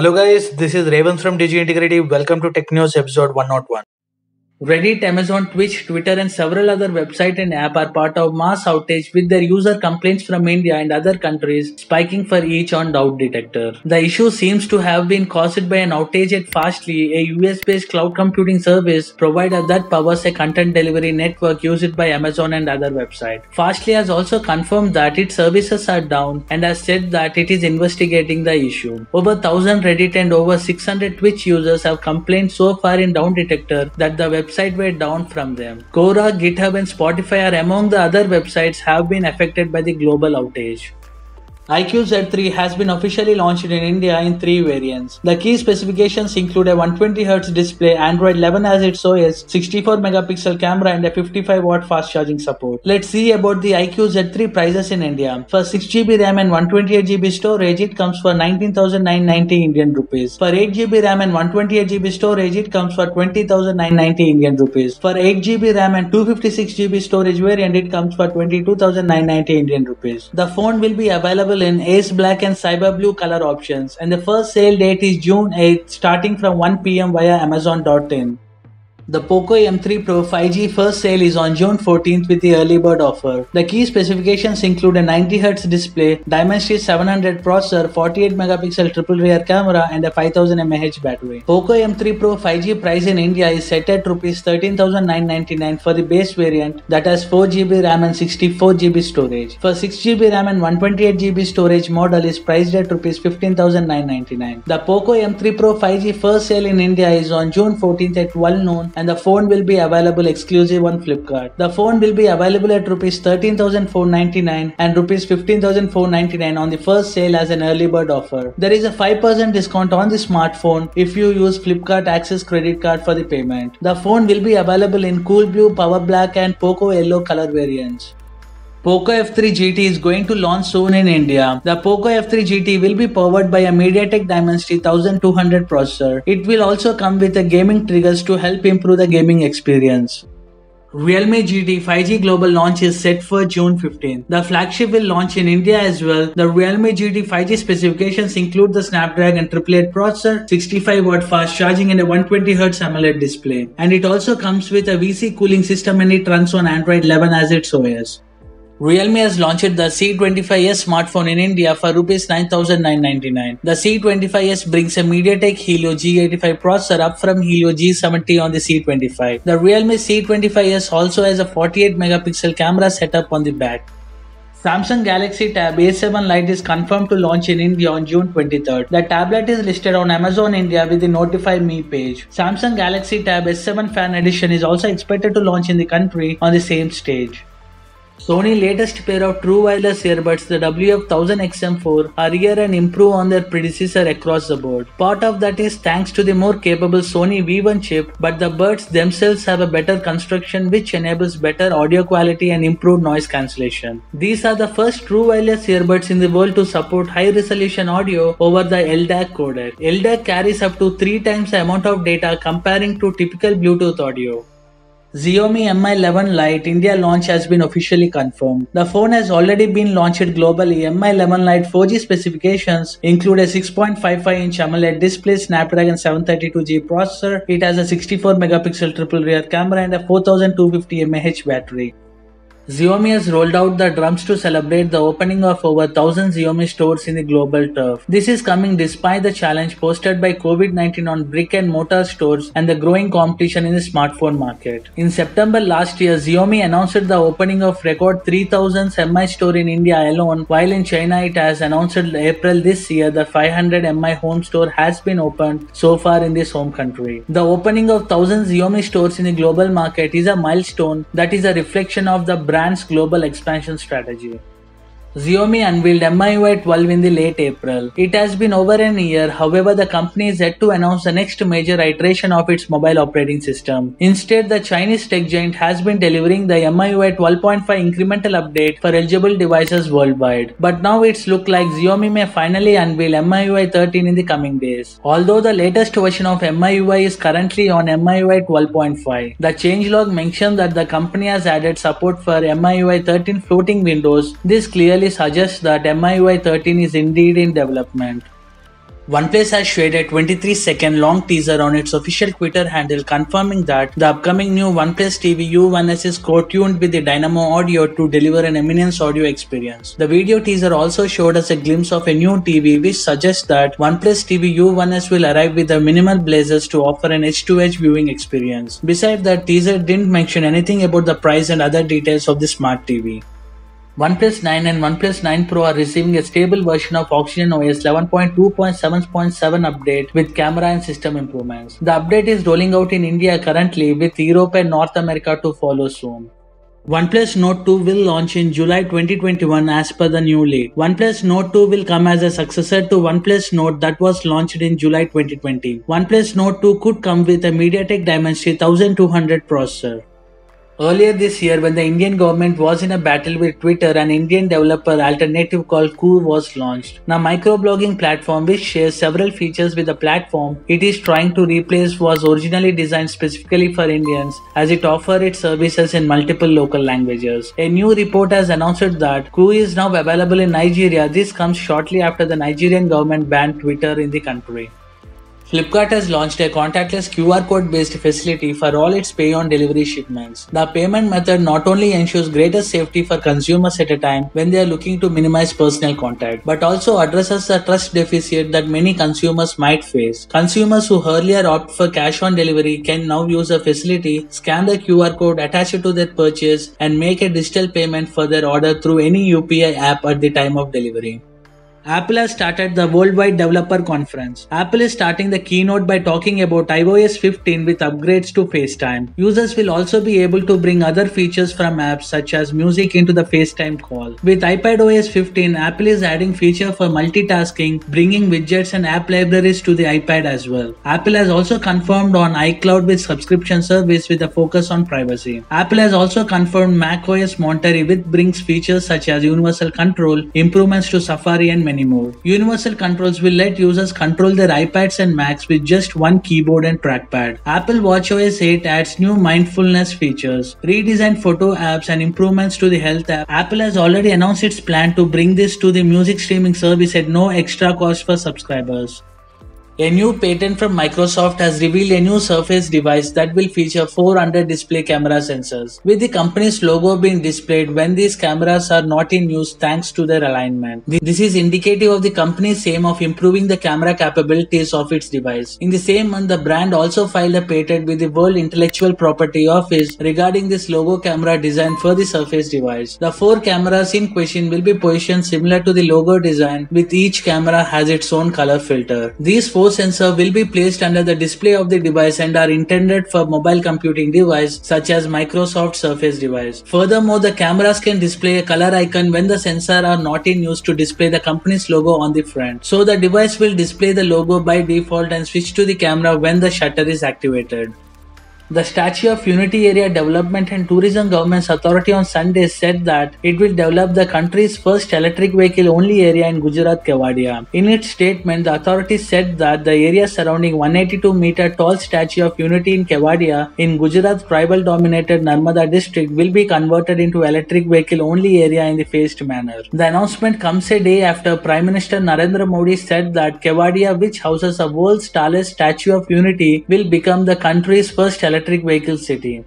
Hello guys, this is Raven from Digi Integrity. Welcome to Tech News episode 101. Reddit, Amazon, Twitch, Twitter, and several other websites and apps are part of mass outage with their user complaints from India and other countries spiking for each on Down Detector. The issue seems to have been caused by an outage at Fastly, a US-based cloud computing service provider that powers a content delivery network used by Amazon and other websites. Fastly has also confirmed that its services are down and has said that it is investigating the issue. Over 1000 Reddit and over 600 Twitch users have complained so far in Down Detector that the website website were down from them. Quora, GitHub, and Spotify are among the other websites have been affected by the global outage. iQOO Z3 has been officially launched in India in three variants. The key specifications include a 120Hz display, Android 11 as its OS, 64 megapixel camera and a 55 watt fast charging support. Let's see about the iQOO Z3 prices in India. For 6GB RAM and 128GB storage, it comes for 19,990 Indian rupees. For 8GB RAM and 128GB storage, it comes for 20,990 Indian rupees. For 8GB RAM and 256GB storage variant, it comes for 22,990 Indian rupees. The phone will be available in Ace Black and Cyber Blue color options and the first sale date is June 8th starting from 1 pm via amazon.in. The Poco M3 Pro 5G first sale is on June 14th with the early bird offer. The key specifications include a 90Hz display, Dimensity 700 processor, 48 megapixel triple rear camera and a 5000 mAh battery. Poco M3 Pro 5G price in India is set at Rs 13,999 for the base variant that has 4GB RAM and 64GB storage. For 6GB RAM and 128GB storage model is priced at Rs 15,999. The Poco M3 Pro 5G first sale in India is on June 14th at 12 noon and the phone will be available exclusive on Flipkart. The phone will be available at rupees 13,499 and rupees 15,499 on the first sale as an early bird offer. There is a 5% discount on the smartphone if you use Flipkart Axis credit card for the payment. The phone will be available in Cool Blue, Power Black and Poco Yellow color variants. Poco F3 GT is going to launch soon in India. The Poco F3 GT will be powered by a MediaTek Dimensity 1200 processor. It will also come with a gaming triggers to help improve the gaming experience. Realme GT 5G global launch is set for June 15. The flagship will launch in India as well. The Realme GT 5G specifications include the Snapdragon 888 processor, 65 watt fast charging and a 120Hz AMOLED display. And it also comes with a VC cooling system and it runs on Android 11 as its OS. Realme has launched the C25s smartphone in India for Rs 9999. The C25s brings a MediaTek Helio G85 processor up from Helio G70 on the C25. The Realme C25s also has a 48 megapixel camera setup on the back. Samsung Galaxy Tab A7 Lite is confirmed to launch in India on June 23rd. The tablet is listed on Amazon India with the Notify Me page. Samsung Galaxy Tab S7 Fan Edition is also expected to launch in the country on the same stage. Sony latest pair of true wireless earbuds, the WF-1000XM4, are here and improve on their predecessor across the board. Part of that is thanks to the more capable Sony V1 chip, but the buds themselves have a better construction which enables better audio quality and improved noise cancellation. These are the first true wireless earbuds in the world to support high resolution audio over the LDAC codec. LDAC carries up to 3 times the amount of data comparing to typical Bluetooth audio. Xiaomi Mi 11 Lite India launch has been officially confirmed. The phone has already been launched globally. Mi 11 Lite 4G specifications include a 6.55 inch AMOLED display, Snapdragon 732G processor. It has a 64 megapixel triple rear camera and a 4250 mAh battery. Xiaomi has rolled out the drums to celebrate the opening of over 1000 Xiaomi stores in the global turf. This is coming despite the challenge posted by COVID-19 on brick and mortar stores and the growing competition in the smartphone market. In September last year, Xiaomi announced the opening of record 3000 Mi store in India alone, while in China it has announced in April this year that 500 Mi home store has been opened so far in this home country. The opening of 1000 Xiaomi stores in the global market is a milestone that is a reflection of the brand brand's global expansion strategy. Xiaomi unveiled MIUI 12 in the late April. It has been over a year, however, the company is yet to announce the next major iteration of its mobile operating system. Instead, the Chinese tech giant has been delivering the MIUI 12.5 incremental update for eligible devices worldwide. But now it's look like Xiaomi may finally unveil MIUI 13 in the coming days. Although the latest version of MIUI is currently on MIUI 12.5, the changelog mentions that the company has added support for MIUI 13 floating windows. This clearly clearly suggests that MIUI 13 is indeed in development. OnePlus has shared a 23 second long teaser on its official Twitter handle confirming that the upcoming new OnePlus TV U1S is co-tuned with the Dynaudio to deliver an eminence audio experience. The video teaser also showed us a glimpse of a new TV which suggests that OnePlus TV U1S will arrive with the minimal bezels to offer an edge-to-edge viewing experience. Besides that teaser didn't mention anything about the price and other details of the smart TV. OnePlus 9 and OnePlus 9 Pro are receiving a stable version of Oxygen OS 11.2.7.7 update with camera and system improvements. The update is rolling out in India currently with Europe and North America to follow soon. OnePlus Nord 2 will launch in July 2021 as per the new leak. OnePlus Nord 2 will come as a successor to OnePlus Nord that was launched in July 2020. OnePlus Nord 2 could come with a MediaTek Dimensity 1200 processor. Earlier this year, when the Indian government was in a battle with Twitter, an Indian developer alternative called Koo was launched. Now, microblogging platform which shares several features with the platform it is trying to replace was originally designed specifically for Indians as it offered its services in multiple local languages. A new report has announced that Koo is now available in Nigeria. This comes shortly after the Nigerian government banned Twitter in the country. Flipkart has launched a contactless QR code based facility for all its pay on delivery shipments. The payment method not only ensures greater safety for consumers at a time when they are looking to minimize personal contact, but also addresses the trust deficit that many consumers might face. Consumers who earlier opt for cash on delivery can now use a facility, scan the QR code attached to their purchase, and make a digital payment for their order through any UPI app at the time of delivery. Apple has started the Worldwide Developer Conference. Apple is starting the keynote by talking about iOS 15 with upgrades to FaceTime. Users will also be able to bring other features from apps such as music into the FaceTime call. With iPadOS 15, Apple is adding feature for multitasking, bringing widgets and app libraries to the iPad as well. Apple has also confirmed on iCloud with subscription service with a focus on privacy. Apple has also confirmed macOS Monterey with brings features such as universal control, improvements to Safari and many more. Universal controls will let users control their iPads and Macs with just one keyboard and trackpad. Apple WatchOS 8 adds new mindfulness features, redesigned photo apps, and improvements to the health app. Apple has already announced its plan to bring this to the music streaming service at no extra cost for subscribers. A new patent from Microsoft has revealed a new Surface device that will feature four under-display camera sensors, with the company's logo being displayed when these cameras are not in use thanks to their alignment. This is indicative of the company's aim of improving the camera capabilities of its device. In the same month, the brand also filed a patent with the World Intellectual Property Office regarding this logo camera design for the Surface device. The four cameras in question will be positioned similar to the logo design, with each camera has its own color filter. These four sensor will be placed under the display of the device and are intended for mobile computing device such as Microsoft Surface device. Furthermore, the cameras can display a color icon when the sensor are not in use to display the company's logo on the front. So the device will display the logo by default and switch to the camera when the shutter is activated. The Statue of Unity Area Development and Tourism Government's Authority on Sunday said that it will develop the country's first electric vehicle only area in Gujarat Kevadia. In its statement, the authority said that the area surrounding 182 meter tall Statue of Unity in Kevadia in Gujarat's tribal dominated Narmada district will be converted into electric vehicle only area in the phased manner. The announcement comes a day after Prime Minister Narendra Modi said that Kevadia, which houses the world's tallest Statue of Unity, will become the country's first electric electric vehicle city.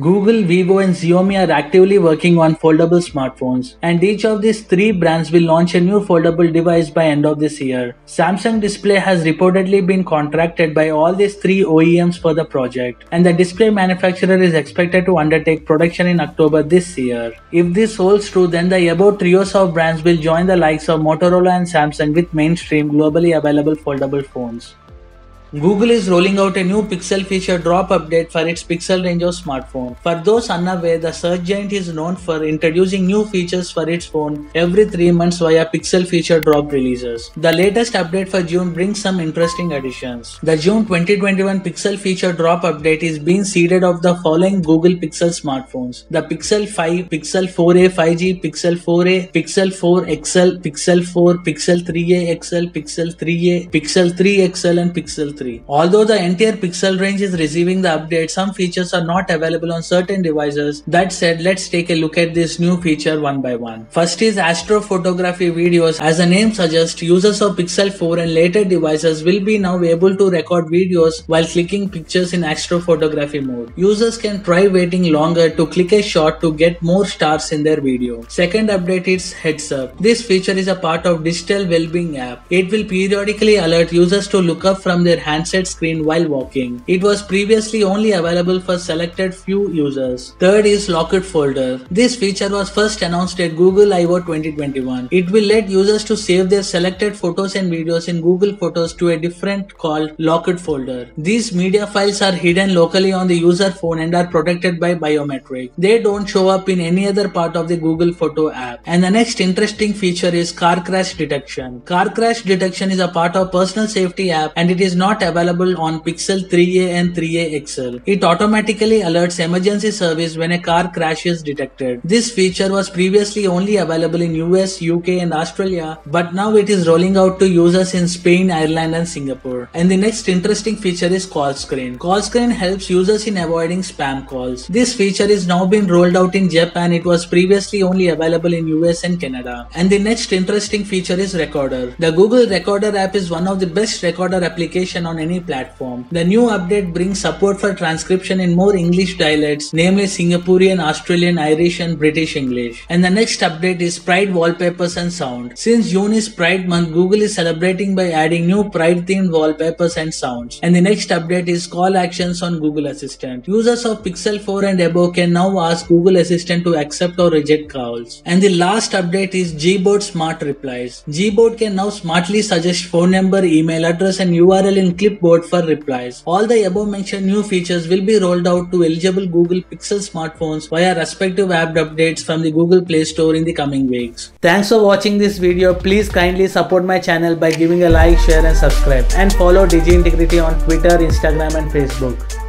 Google, Vivo, and Xiaomi are actively working on foldable smartphones, and each of these three brands will launch a new foldable device by end of this year. Samsung Display has reportedly been contracted by all these three OEMs for the project, and the display manufacturer is expected to undertake production in October this year. If this holds true, then the above trios of brands will join the likes of Motorola and Samsung with mainstream globally available foldable phones. Google is rolling out a new Pixel feature drop update for its Pixel range of smartphone. For those unaware, the search giant is known for introducing new features for its phone every 3 months via Pixel feature drop releases. The latest update for June brings some interesting additions. The June 2021 Pixel feature drop update is being seeded of the following Google Pixel smartphones. The Pixel 5, Pixel 4a 5G, Pixel 4a, Pixel 4 XL, Pixel 4, Pixel 3a XL, Pixel 3a, Pixel 3 XL and Pixel 3 3. Although the entire pixel range is receiving the update, some features are not available on certain devices. That said, let's take a look at this new feature one by one. First is astrophotography videos. As the name suggests, users of Pixel 4 and later devices will be now able to record videos while clicking pictures in astrophotography mode. Users can try waiting longer to click a shot to get more stars in their video. Second update is Heads Up. This feature is a part of Digital Wellbeing app. It will periodically alert users to look up from their handset screen while walking. It was previously only available for selected few users. Third is Locked Folder. This feature was first announced at Google I/O 2021. It will let users to save their selected photos and videos in Google Photos to a different called Locked Folder. These media files are hidden locally on the user phone and are protected by biometric. They don't show up in any other part of the Google Photo app. And the next interesting feature is car crash detection. Car crash detection is a part of personal safety app and it is not available on Pixel 3a and 3a XL. It automatically alerts emergency service when a car crash is detected. This feature was previously only available in US, UK and Australia but now it is rolling out to users in Spain, Ireland and Singapore. And the next interesting feature is call screen. Call screen helps users in avoiding spam calls. This feature is now being rolled out in Japan. It was previously only available in US and Canada. And the next interesting feature is Recorder. The Google Recorder app is one of the best recorder application on any platform. The new update brings support for transcription in more English dialects, namely Singaporean, Australian, Irish and British English. And the next update is Pride wallpapers and sound. Since June is Pride month, Google is celebrating by adding new Pride themed wallpapers and sounds. And the next update is call actions on Google Assistant. Users of Pixel 4 and above can now ask Google Assistant to accept or reject calls. And the last update is Gboard Smart Replies. Gboard can now smartly suggest phone number, email address and URL in clipboard for replies. All the above mentioned new features will be rolled out to eligible Google Pixel smartphones via respective app updates from the Google Play Store in the coming weeks. Thanks for watching this video. Please kindly support my channel by giving a like, share and subscribe and follow Digi Integrity on Twitter, Instagram and Facebook.